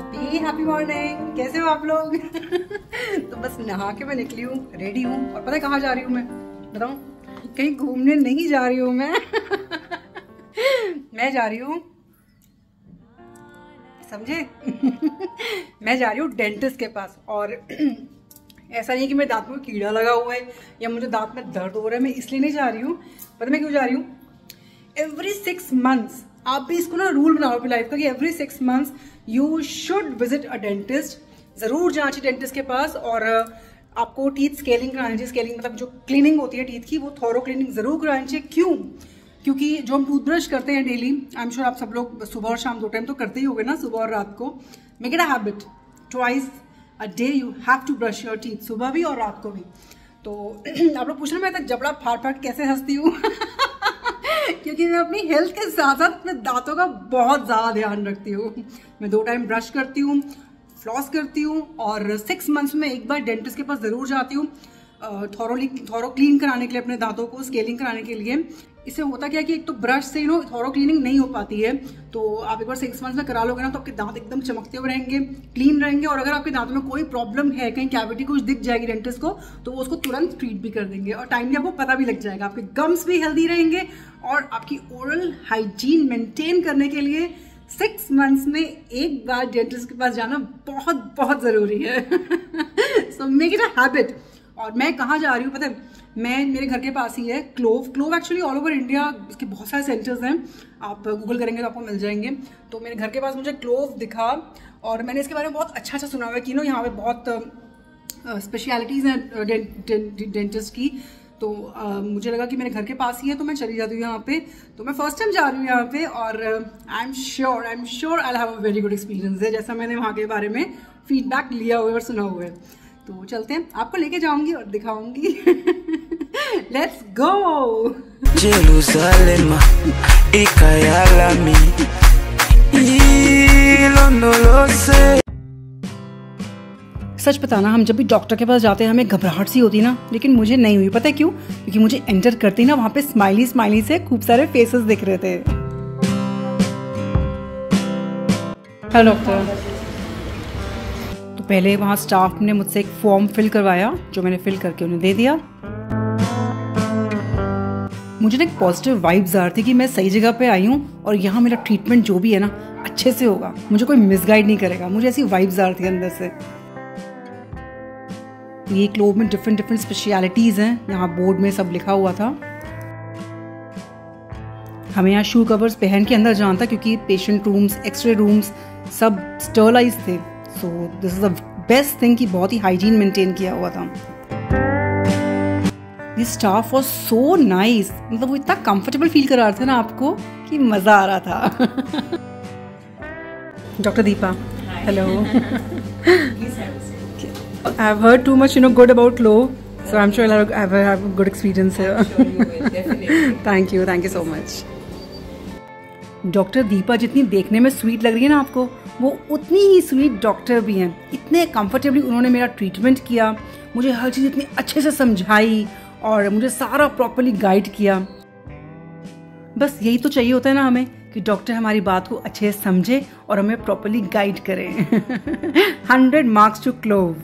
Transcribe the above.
Happy happy morning कैसे हो आप लोग? तो बस नहा के मैं निकली हूँ रेडी हूँ और पता है कहाँ जा रही हूँ मैं? बताऊँ कहीं घूमने नहीं जा रही हूँ मैं? मैं जा रही हूँ, समझे? मैं जा रही हूँ डेंटिस्ट के पास और ऐसा नहीं कि मेरे दांत में कीड़ा लगा हुआ है या मुझे दांत में दर्द हो रहा है, मैं इसलिए नहीं जा रही हूँ। पता मैं क्यों जा रही हूँ? एवरी सिक्स मंथ्स आप भी इसको ना रूल बनाओ अपनी लाइफ का कि every six months you should visit a dentist ज़रूर जाना चाहिए डेंटिस्ट के पास और आपको टीथ स्केलिंग करानी चाहिए स्केलिंग मतलब जो क्लीनिंग होती है टीथ की, वो थोरो क्लीनिंग ज़रूर करानी चाहिए। क्यों? क्योंकि जो हम टूथब्रश करते हैं डेली आई एम श्योर आप सब लोग सुबह और शाम दो टाइम तो करते ही होगे ना, सुबह और रात को। Make it a habit twice a day you have to brush your teeth सुबह भी और रात को भी। तो आप लोग पूछ रहे मैं जबड़ा फाट फाट कैसे हंसती हूँ? क्योंकि मैं अपनी हेल्थ के साथ साथ अपने दांतों का बहुत ज़्यादा ध्यान रखती हूँ। मैं दो टाइम ब्रश करती हूँ फ्लॉस करती हूँ और सिक्स मंथ्स में एक बार डेंटिस्ट के पास ज़रूर जाती हूँ। थोरोली थोरो क्लीन कराने के लिए, अपने दांतों को स्केलिंग कराने के लिए। इससे होता क्या कि एक तो ब्रश से यू नो थोरो क्लीनिंग नहीं हो पाती है। तो आप एक बार सिक्स मंथ्स में करा लोगे ना तो आपके दांत एकदम चमकते हुए रहेंगे क्लीन रहेंगे और अगर आपके दांतों में कोई प्रॉब्लम है, कहीं कैविटी कुछ दिख जाएगी डेंटिस्ट को तो वो उसको तुरंत ट्रीट भी कर देंगे और टाइमली आपको पता भी लग जाएगा। आपके गम्स भी हेल्दी रहेंगे और आपकी ओरल हाइजीन मेंटेन करने के लिए सिक्स मंथ्स में एक बार डेंटिस्ट के पास जाना बहुत बहुत ज़रूरी है। So make it a habit और मैं कहाँ जा रही हूँ, पता है? मैं, मेरे घर के पास ही है clove clove actually all over India इसके बहुत सारे सेंटर्स हैं। आप गूगल करेंगे तो आपको मिल जाएँगे। तो मेरे घर के पास मुझे क्लोव दिखा और मैंने इसके बारे में बहुत अच्छा अच्छा सुना हुआ है कि नो यहाँ पे बहुत स्पेशलिटीज़ हैं डेंटिस्ट की। तो मुझे लगा कि मेरे घर के पास ही है तो मैं चली जाती हूँ यहाँ पे। तो मैं फ़र्स्ट टाइम जा रही हूँ यहाँ पे और I am sure I am sure I have a very good experience है जैसा मैंने वहाँ के बारे में फीडबैक लिया हुआ है और सुना हुआ है। तो चलते हैं। आपको लेके जाऊँगी और दिखाऊँगी। Let's go Jerusalem ikayalami ilondolose सच बताना हम जब भी डॉक्टर के पास जाते हैं हमें घबराहट सी होती ना लेकिन मुझे नहीं हुई। पता है क्यों? क्योंकि मुझे एंटर करते ही ना वहाँ पे स्माइली स्माइली से खूब सारे फेसेस दिख रहे थे। हेलो डॉक्टर पहले वहाँ स्टाफ ने मुझसे एक फॉर्म फिल करवाया, जो मैंने फिल करके उन्हें दे दिया। मुझे ना एक पॉजिटिव वाइब्स आ रही थी कि मैं सही जगह पे आई हूँ और यहाँ मेरा ट्रीटमेंट जो भी है ना, अच्छे से होगा। मुझे कोई मिसगाइड नहीं करेगा। मुझे ऐसी वाइब्स आ रही थी अंदर से। ये क्लोब में डिफरेंट डिफरेंट स्पेशलिटीज़ हैं। यहाँ बोर्ड में सब लिखा हुआ था। हमें यहाँ शू कवर्स पहन के अंदर जाना था, क्योंकि patient rooms X ray rooms सब स्टरलाइज थे। So this is the best thing कि बहुत ही हाइजीन मेंटेन किया हुआ था। ये स्टाफ वॉज़ सो नाइस मतलब वो इतना कंफर्टेबल फील करा रहे थे ना आपको कि मज़ा आ रहा था। Doctor Deepa hello I have heard too much you know good about low so I am sure I have have good experience thank you thank you so much doctor Deepa जितनी देखने में स्वीट लग रही है ना आपको, वो उतनी ही स्वीट डॉक्टर भी हैं। इतने कंफर्टेबली उन्होंने मेरा ट्रीटमेंट किया, मुझे हर चीज़ इतनी अच्छे से समझाई और मुझे सारा प्रॉपरली गाइड किया। बस यही तो चाहिए होता है ना हमें कि डॉक्टर हमारी बात को अच्छे से समझे और हमें प्रॉपरली गाइड करें। Hundred marks to clove